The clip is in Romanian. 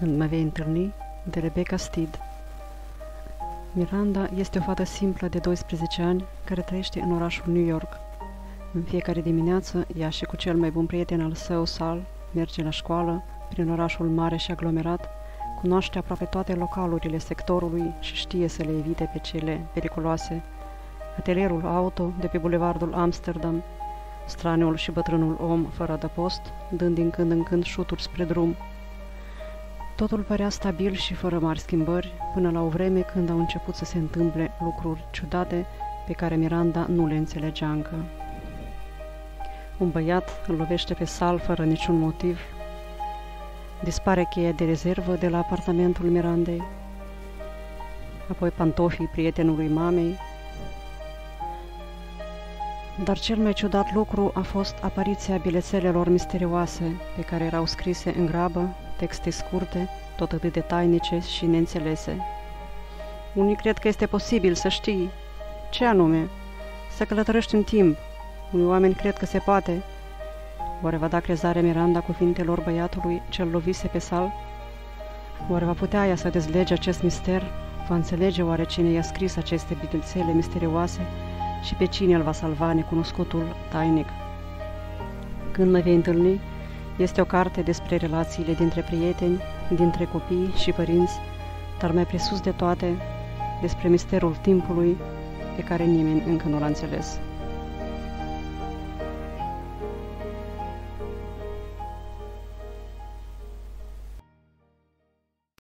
Când mă vei întâlni, de Rebecca Steed Miranda este o fată simplă de 12 ani care trăiește în orașul New York. În fiecare dimineață, ea și cu cel mai bun prieten al său, Sal, merge la școală, prin orașul mare și aglomerat, cunoaște aproape toate localurile sectorului și știe să le evite pe cele periculoase. Atelierul auto de pe bulevardul Amsterdam, straniul și bătrânul om fără adăpost, dând din când în când șuturi spre drum, Totul părea stabil și fără mari schimbări, până la o vreme când au început să se întâmple lucruri ciudate pe care Miranda nu le înțelegea încă. Un băiat îl lovește pe sal fără niciun motiv. Dispare cheia de rezervă de la apartamentul Mirandei. Apoi pantofii prietenului mamei. Dar cel mai ciudat lucru a fost apariția bilețelelor misterioase pe care erau scrise în grabă texte scurte, tot atât de tainice și neînțelese. Unii cred că este posibil să știi. Ce anume? Să călătorești în timp. Unii oameni cred că se poate. Oare va da crezare Miranda cuvintelor băiatului ce-l lovise pe sal? Oare va putea ea să dezlege acest mister? Va înțelege oare cine i-a scris aceste bilețele misterioase și pe cine îl va salva necunoscutul tainic? Când mă vei întâlni, este o carte despre relațiile dintre prieteni, dintre copii și părinți, dar mai presus de toate, despre misterul timpului pe care nimeni încă nu l-a înțeles.